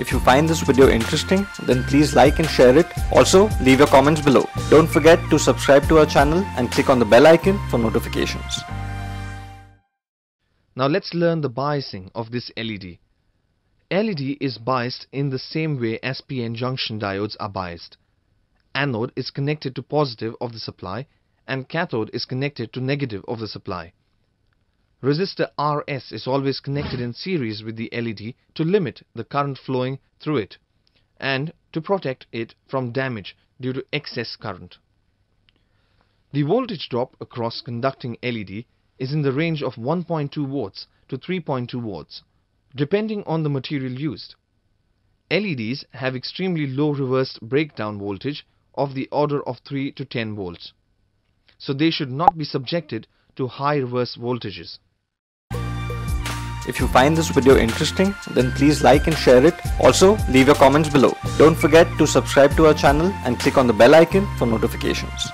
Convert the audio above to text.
If you find this video interesting, then please like and share it. Also, leave your comments below. Don't forget to subscribe to our channel and click on the bell icon for notifications. Now let's learn the biasing of this LED. LED is biased in the same way as PN junction diodes are biased. Anode is connected to positive of the supply and cathode is connected to negative of the supply. Resistor RS is always connected in series with the LED to limit the current flowing through it and to protect it from damage due to excess current. The voltage drop across conducting LED is in the range of 1.2 volts to 3.2 volts, depending on the material used. LEDs have extremely low reversed breakdown voltage of the order of 3 to 10 volts, so they should not be subjected to high reverse voltages. If you find this video interesting, then please like and share it. Also, leave your comments below. Don't forget to subscribe to our channel and click on the bell icon for notifications.